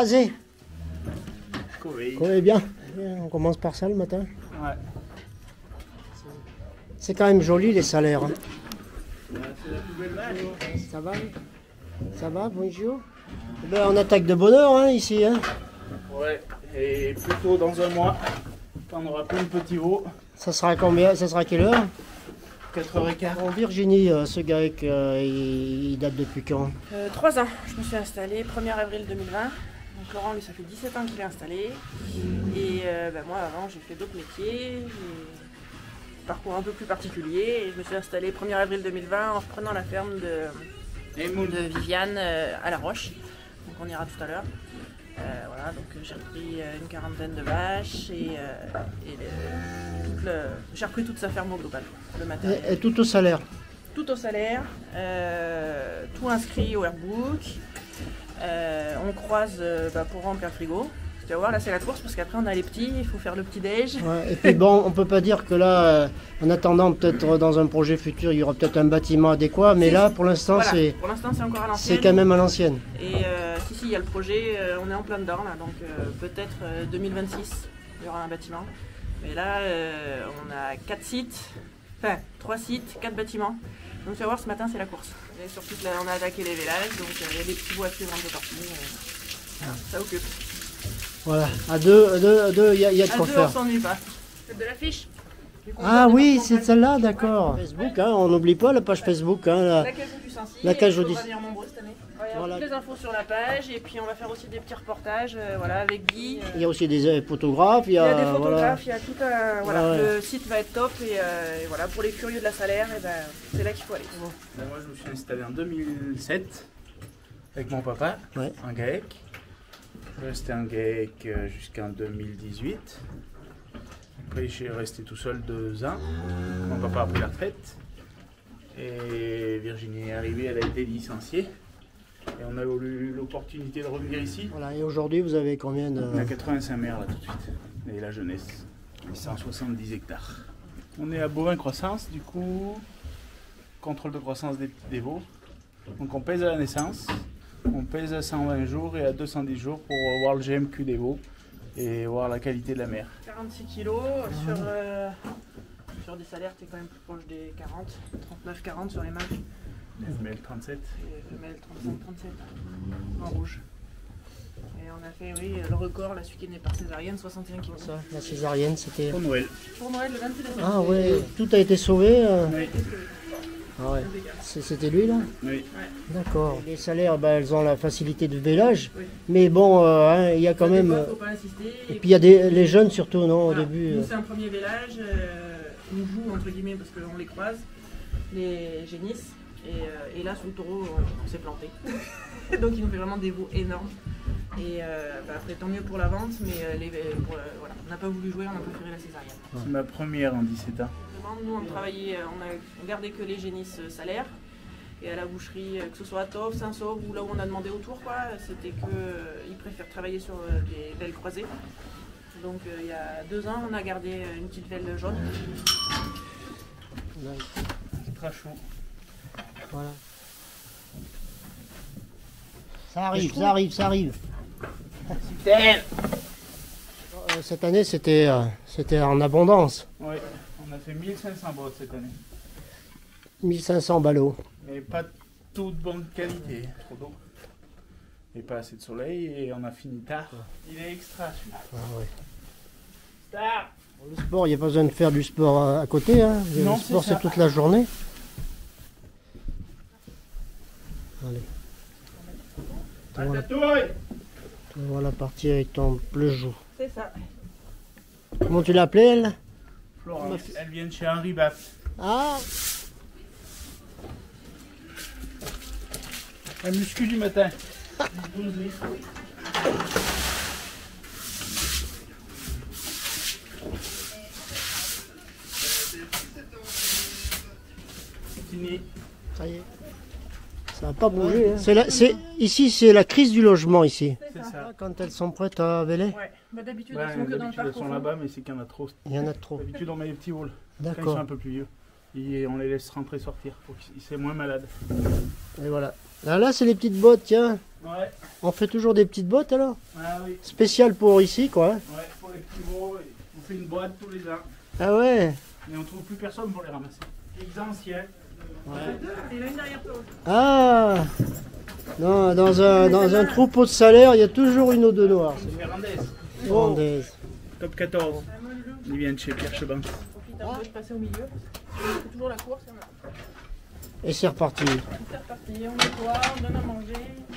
rasé. Bien. On commence par ça le matin. Ouais. C'est quand même joli les salaires. hein. C'est la plus belle vache. Ça va Ça va, bonjour ben, On attaque de bonne heure hein, ici. Hein. Ouais. Et plutôt dans un mois, quand on aura plein de petits veaux, Ça sera combien Ça sera quelle heure? 4h15. En Virginie, euh, ce gars, euh, il, il date depuis quand? Euh, Trois ans, je me suis installée 1er avril 2020. Laurent, lui, ça fait 17 ans qu'il est installé. Et euh, ben, moi, avant, j'ai fait d'autres métiers. Parcours un peu plus particulier. Et je me suis installée 1er avril 2020 en reprenant la ferme de, Viviane euh, à La Roche. Donc on ira tout à l'heure. Euh, voilà, donc j'ai repris une quarantaine de vaches et, euh, j'ai repris toute sa ferme au global. Le matériel et, et tout au salaire. tout au salaire, euh, tout inscrit au airbook. Euh, on croise euh, bah, pour remplir le frigo. Tu vas voir, là c'est la course parce qu'après on a les petits, il faut faire le petit déj. Ouais, et puis bon, on peut pas dire que là, euh, en attendant peut-être dans un projet futur, il y aura peut-être un bâtiment adéquat, mais là, pour l'instant, Voilà, c'est Pour l'instant c'est encore à c'est l'ancienne. quand même à l'ancienne. Et si, si, il y a le projet, on est en plein dedans là, donc peut-être euh, 2026, il y aura un bâtiment. Mais là, on a 4 sites, enfin 3 sites, 4 bâtiments. Donc tu vas voir, ce matin, c'est la course. Et surtout, là, on a attaqué les vélages, donc euh, il y a des petits bois qui rentrent de partout. Euh, ah. Ça occupe. Voilà, à deux, à deux, à deux, il y, a, y a de à deux, on s'ennuie pas. C'est de l'affiche. Ah oui, c'est celle-là, d'accord. Facebook, hein, on n'oublie pas la page Facebook. Hein, la, la cage au 10. Voilà, voilà. Toutes les infos sur la page et puis on va faire aussi des petits reportages euh, voilà, avec Guy. Il y a aussi des euh, photographes. Il y a, des photographes, voilà. il y a tout un. Le site va être top euh, et, voilà, pour les curieux de la salaire, ben, c'est là qu'il faut aller. Ben, moi je me suis installé en 2007 avec mon papa, un GAEC. Je restais un GAEC jusqu'en 2018. Après, j'ai resté tout seul deux ans. Mon papa a pris la retraite. Et Virginie est arrivée, elle a été licenciée. Et on a eu l'opportunité de revenir ici. Voilà, et aujourd'hui, vous avez combien de... On a 85 mères là tout de suite. Et la jeunesse. Et 170 hectares. On est à bovin croissance, du coup, contrôle de croissance des, des veaux. Donc on pèse à la naissance, on pèse à 120 jours et à 210 jours pour voir le GMQ des veaux et voir la qualité de la mère. 46 kilos sur, euh, sur des salaires, tu es quand même plus proche des 40, 39-40 sur les FML 37. Et femelle 35-37 en rouge. Et on a fait, oui, le record, la celui qui est né par césarienne, 61 kilos. Ça, la césarienne, c'était... Pour Noël. Pour Noël, le 26 décembre. Ah ouais, tout a été sauvé euh. Oui. Ah ouais. C'était lui là oui. D'accord. Les salaires, bah, elles ont la facilité de vélage, Oui. mais bon, euh, hein, il y a quand même... euh, faut pas insister. Et puis il y a des, les jeunes surtout, non, au début. Nous, c'est un premier village. euh, nous jouons entre guillemets parce qu'on les croise, les génisses. Et, euh, et là, le taureau, on, on s'est planté. Donc, il nous fait vraiment des veaux énormes. Et euh, bah, après, tant mieux pour la vente, mais euh, les, pour, euh, voilà, on n'a pas voulu jouer, on a préféré la césarienne. C'est ma première en 17 ans. Nous, on travaillait, on a gardé que les génisses salaires. Et à la boucherie, que ce soit à Tauve, Saint-Sauve ou là où on a demandé autour, quoi, c'était qu'ils préfèrent travailler sur euh, des belles croisées. Donc euh, il y a deux ans, on a gardé une petite velle jaune. C'est très chaud. Voilà. Ça arrive, ça arrive, ça arrive. Super Euh, Cette année, c'était euh, c'était en abondance. Oui, on a fait 1500 bottes cette année. 1500 ballots. Mais pas toute bonne qualité, trop d'eau. Et pas assez de soleil et on a fini tard. Il est extra celui-là. Ah ouais. Star Le sport, il n'y a pas besoin de faire du sport à côté. Hein. Le Non, sport, c'est ça. c'est toute la journée. Voilà, Ratatouille on va la partie avec ton plejou. C'est ça. Comment tu l'appelais, elle? Florence, elle vient de chez Henri Baff. Ah La muscu du matin. Fini. Ça y est. N'a pas bougé. hein. C'est la- c'est- ici, c'est la crise du logement, ici. C'est ça. Quand elles sont prêtes à véler, Ouais. Bah, D'habitude, Ouais, elles sont que dans le D'habitude parc. elles sont au fond. là-bas, mais c'est qu'il y en a trop. il y en a trop. D'habitude on met les petits halls quand ils sont D'accord. un peu plus vieux. Et on les laisse rentrer sortir pour qu'ils soient moins malades. Et voilà. Ah, là, c'est les petites bottes, tiens. Ouais. On fait toujours des petites bottes alors? Ah oui. Spécial pour ici, quoi. Ouais, pour les petits veaux, on fait une boîte tous les ans. Ah ouais Mais on trouve plus personne pour les ramasser. Les anciens. Et là, une derrière toi. Ah non, dans, un, dans un troupeau de salaire, il y a toujours une eau de noir. C'est Hollandaise. Top 14. Il vient de chez Pierre la course et a- c'est reparti. C'est reparti, on nettoie, on donne à manger.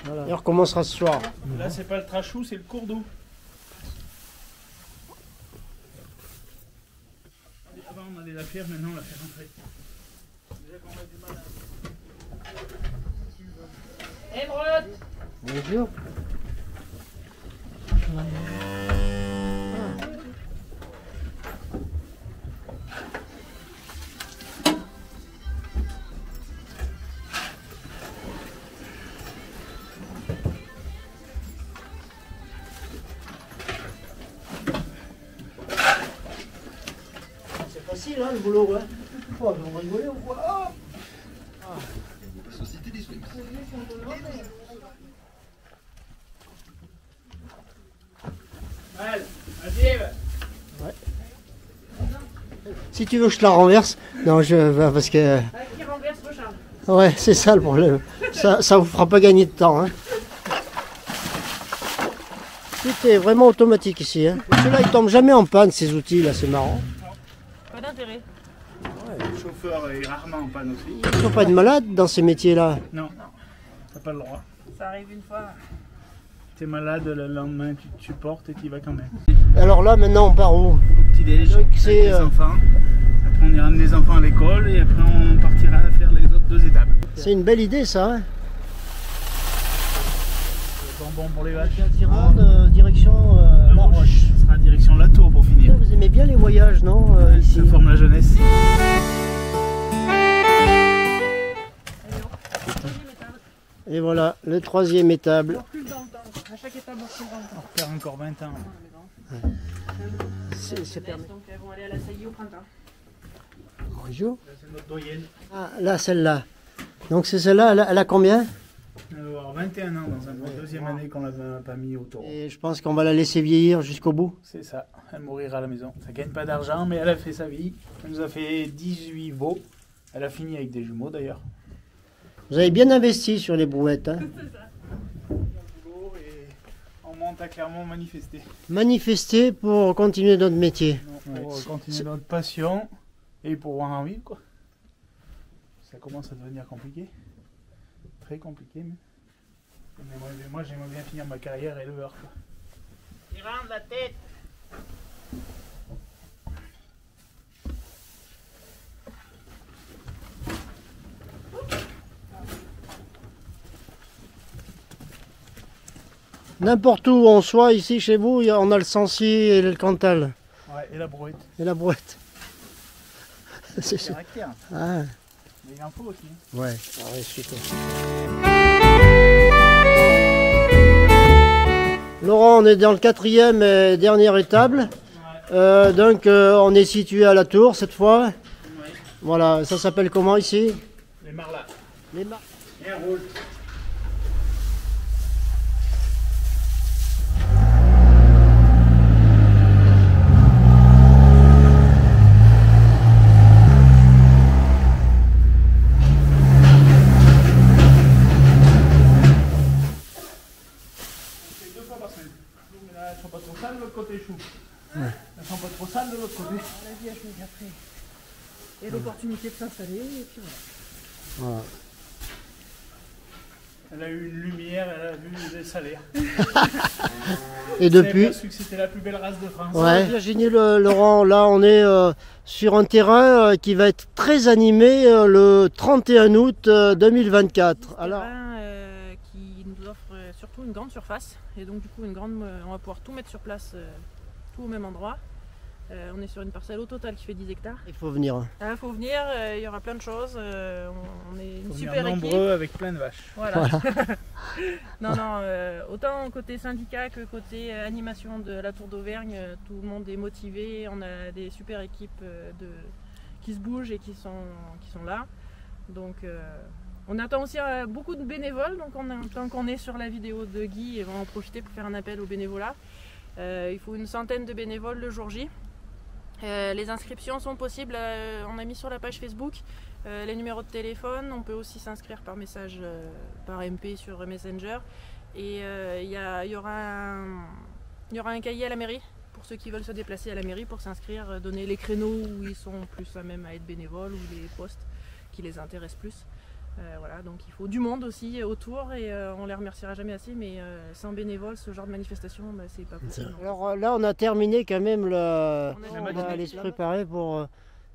Voilà. Et on recommencera ce soir. Là, c'est pas le trachou, c'est le cours d'eau. Avant, on allait la faire, maintenant, on la fait rentrer. Émeraude Bonjour. C'est facile hein, le boulot, ouais. Oh, vous rigolez ou quoi Oh Mal, vas-y, va. Si tu veux que je te la renverse, non, je bah, parce que Ah, Qui renverse recharge. ouais, c'est ça le problème. Ça, ça vous fera pas gagner de temps. Hein. Tout est vraiment automatique ici. Hein. Ceux-là, ils tombent jamais en panne ces outils là, c'est marrant. Pas d'intérêt. Le chauffeur est rarement en panne aussi. Il faut pas être malade dans ces métiers-là. Non, t'as pas le droit. Ça arrive une fois. T'es malade, le lendemain, tu te supportes et tu y vas quand même. Alors là, maintenant, on part où Au petit déj, avec c'est, les euh, enfants. Après, on ira amener les enfants à l'école et après, on partira faire les autres deux étapes. C'est une belle idée, ça. Hein Bonbon pour les vaches. euh, direction euh, La Roche. Ce sera direction la tour pour finir. Vous aimez bien les voyages, non euh, ici Ça forme la jeunesse. Et voilà, le troisième étable. Plus dans le temps. À chaque étape, on recule dans le On temps. repère encore 20 ans. C'est c'est permis. Donc, elles vont aller à la saillie au printemps. Bonjour. Là, c'est notre doyenne. Ah, là, celle-là. Donc c'est celle-là, elle, a- elle a combien? Avoir 21 ans dans la deuxième année qu'on l'avait pas mis au taureau. Et je pense qu'on va la laisser vieillir jusqu'au bout. C'est ça, elle mourira à la maison. Ça gagne pas d'argent, mais elle a fait sa vie. Elle nous a fait 18 veaux. Elle a fini avec des jumeaux d'ailleurs. Vous avez bien investi sur les brouettes. Hein. Et on monte à Clermont manifester. Manifester pour continuer notre métier. Pour c'est- continuer notre passion et pour voir en vivre quoi. Ça commence à devenir compliqué. Très compliqué. Mais moi, j'aimerais bien finir ma carrière éleveur. Quoi. Il rentre la tête. N'importe où on soit, ici chez vous, il y a- on a le sensier et le cantal. Ouais, et la brouette. Et la brouette. C'est. Caractère. Ah, Mais il en faut aussi. ouais. Ah ouais, super. Laurent, on est dans le quatrième et dernière étable. Euh, donc euh, on est situé à la tour cette fois. Voilà, ça s'appelle comment ici? Les marlas. Les mar- Et un rôle. C'est deux fois par semaine. Mais là, elles sont pas trop sales de l'autre côté, chou. Elles sont pas trop sales de l'autre côté. La vie a joué après. Et l'opportunité de s'installer. Et puis voilà. Voilà. Elle a eu une lumière, elle a vu des salaires. Et Elle depuis, a su que c'était la plus belle race de France. Ouais. Virginie le- Laurent, là on est euh, sur un terrain euh, qui va être très animé euh, le 31 août euh, 2024. Alors, terrain euh, qui nous offre surtout une grande surface et donc du coup une grande, euh, on va pouvoir tout mettre sur place, euh, tout au même endroit. Euh, on est sur une parcelle au total qui fait 10 hectares. il faut venir. Il faut venir, euh, il y aura plein de choses. euh, on, on est une Faut venir super équipe. nombreux avec plein de vaches. Voilà. non, non, euh, autant côté syndicat que côté animation de la Tour d'Auvergne, tout le monde est motivé. On a des super équipes de, qui se bougent et qui sont, qui sont là. Donc, euh, On attend aussi beaucoup de bénévoles, donc on, tant qu'on est sur la vidéo de Guy, on va en profiter pour faire un appel aux bénévolats. Euh, il faut une centaine de bénévoles le jour J. Euh, les inscriptions sont possibles, euh, on a mis sur la page Facebook euh, les numéros de téléphone, on peut aussi s'inscrire par message par MP sur Messenger. Et il y, un, y aura un cahier à la mairie pour ceux qui veulent se déplacer à la mairie pour s'inscrire, donner les créneaux où ils sont plus à même à être bénévoles ou les postes qui les intéressent plus. Euh, voilà, donc il faut du monde aussi autour et euh, on les remerciera jamais assez, mais euh, sans bénévoles, ce genre de manifestation, bah, c'est pas possible. Alors là, on a terminé quand même le. On va aller se préparer pour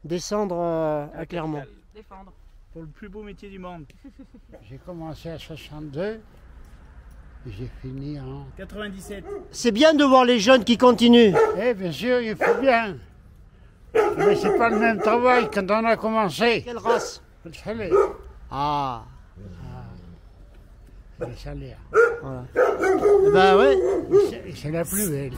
descendre euh, à Clermont. Défendre. Pour le plus beau métier du monde. J'ai commencé à 62 et j'ai fini en. 97. C'est bien de voir les jeunes qui continuent. Eh bien sûr, il faut bien. Mais c'est pas le même travail quand on a commencé. Quelle race? Le salaire. Ah, Le salaire. voilà. Eh? Ben ouais. C'est- C'est la plus belle.